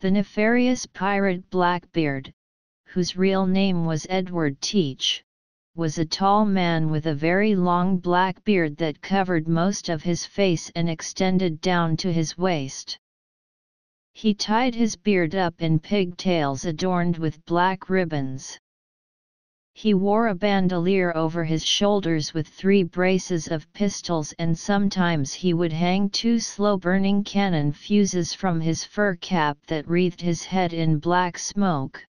The nefarious pirate Blackbeard, whose real name was Edward Teach, was a tall man with a very long black beard that covered most of his face and extended down to his waist. He tied his beard up in pigtails adorned with black ribbons. He wore a bandolier over his shoulders with three braces of pistols and sometimes he would hang two slow-burning cannon fuses from his fur cap that wreathed his head in black smoke.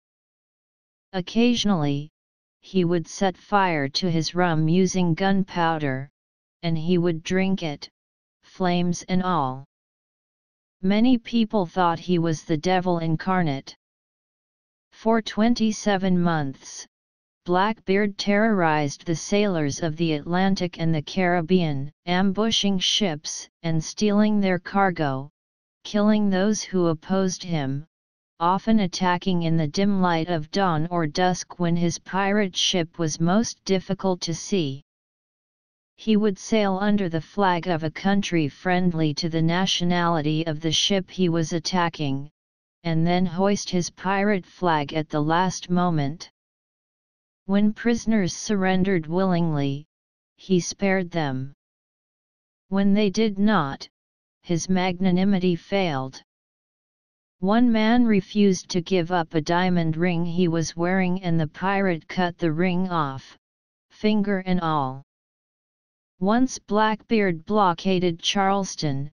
Occasionally, he would set fire to his rum using gunpowder, and he would drink it, flames and all. Many people thought he was the devil incarnate. For 27 months, Blackbeard terrorized the sailors of the Atlantic and the Caribbean, ambushing ships and stealing their cargo, killing those who opposed him, often attacking in the dim light of dawn or dusk when his pirate ship was most difficult to see. He would sail under the flag of a country friendly to the nationality of the ship he was attacking, and then hoist his pirate flag at the last moment. When prisoners surrendered willingly, he spared them. When they did not, his magnanimity failed. One man refused to give up a diamond ring he was wearing and the pirate cut the ring off, finger and all. Once Blackbeard blockaded Charleston,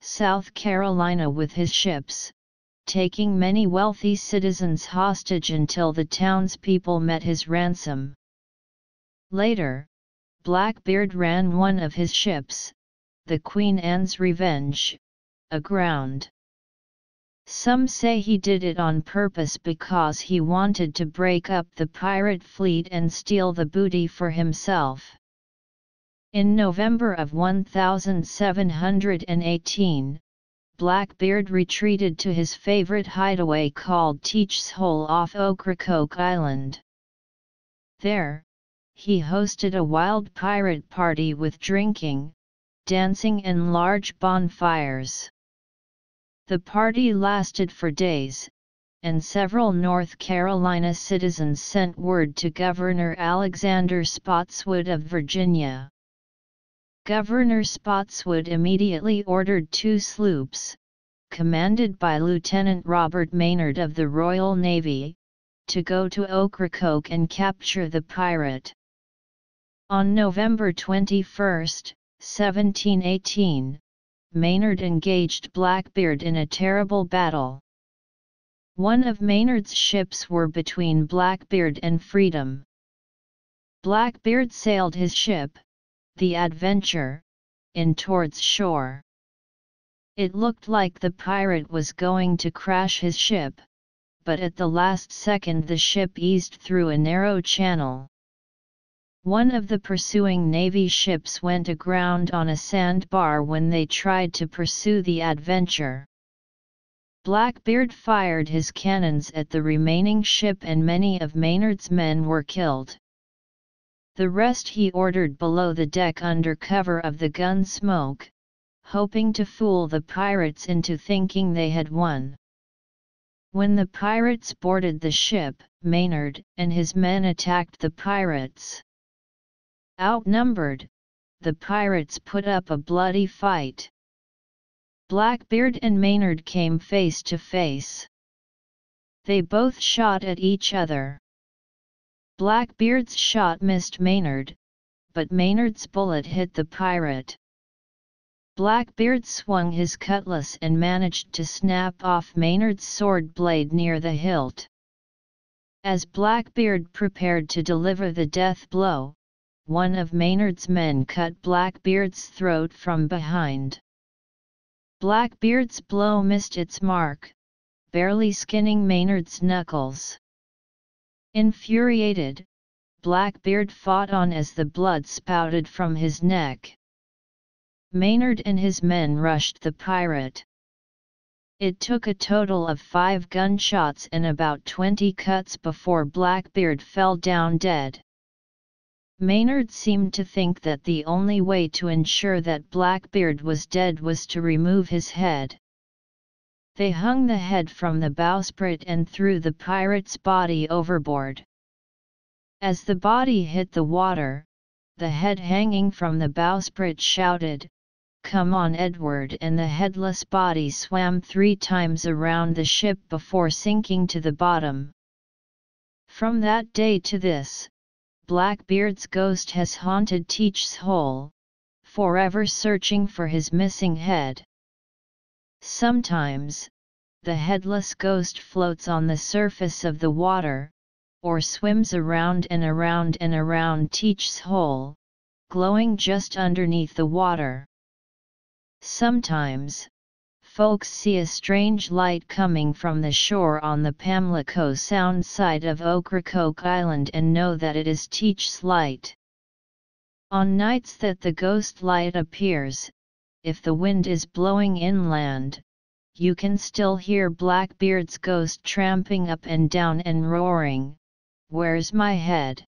South Carolina with his ships, taking many wealthy citizens hostage until the townspeople met his ransom. Later, Blackbeard ran one of his ships, the Queen Anne's Revenge, aground. Some say he did it on purpose because he wanted to break up the pirate fleet and steal the booty for himself. In November of 1718, Blackbeard retreated to his favorite hideaway called Teach's Hole off Ocracoke Island. There, he hosted a wild pirate party with drinking, dancing and large bonfires. The party lasted for days, and several North Carolina citizens sent word to Governor Alexander Spotswood of Virginia. Governor Spotswood immediately ordered two sloops, commanded by Lieutenant Robert Maynard of the Royal Navy, to go to Ocracoke and capture the pirate. On November 21, 1718, Maynard engaged Blackbeard in a terrible battle. One of Maynard's ships were between Blackbeard and Freedom. Blackbeard sailed his ship, the Adventure, in towards shore. It looked like the pirate was going to crash his ship, but at the last second the ship eased through a narrow channel. One of the pursuing Navy ships went aground on a sandbar when they tried to pursue the adventure. Blackbeard fired his cannons at the remaining ship and many of Maynard's men were killed. The rest he ordered below the deck under cover of the gun smoke, hoping to fool the pirates into thinking they had won. When the pirates boarded the ship, Maynard and his men attacked the pirates. Outnumbered, the pirates put up a bloody fight. Blackbeard and Maynard came face to face. They both shot at each other. Blackbeard's shot missed Maynard, but Maynard's bullet hit the pirate. Blackbeard swung his cutlass and managed to snap off Maynard's sword blade near the hilt. As Blackbeard prepared to deliver the death blow, one of Maynard's men cut Blackbeard's throat from behind. Blackbeard's blow missed its mark, barely skinning Maynard's knuckles. Infuriated, Blackbeard fought on as the blood spouted from his neck. Maynard and his men rushed the pirate. It took a total of five gunshots and about twenty cuts before Blackbeard fell down dead. Maynard seemed to think that the only way to ensure that Blackbeard was dead was to remove his head. They hung the head from the bowsprit and threw the pirate's body overboard. As the body hit the water, the head hanging from the bowsprit shouted, Come on Edward and the headless body swam three times around the ship before sinking to the bottom. From that day to this, Blackbeard's ghost has haunted Teach's hole, forever searching for his missing head. Sometimes, the headless ghost floats on the surface of the water, or swims around and around and around Teach's hole, glowing just underneath the water. Sometimes, folks see a strange light coming from the shore on the Pamlico Sound side of Ocracoke Island and know that it is Teach's light. On nights that the ghost light appears, if the wind is blowing inland, you can still hear Blackbeard's ghost tramping up and down and roaring, Where's my head?